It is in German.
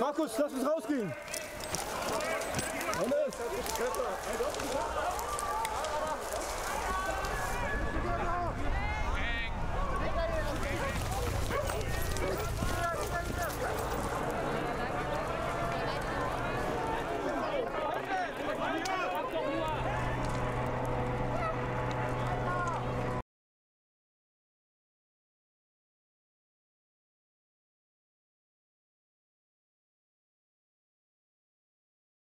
Markus, lass uns rausgehen.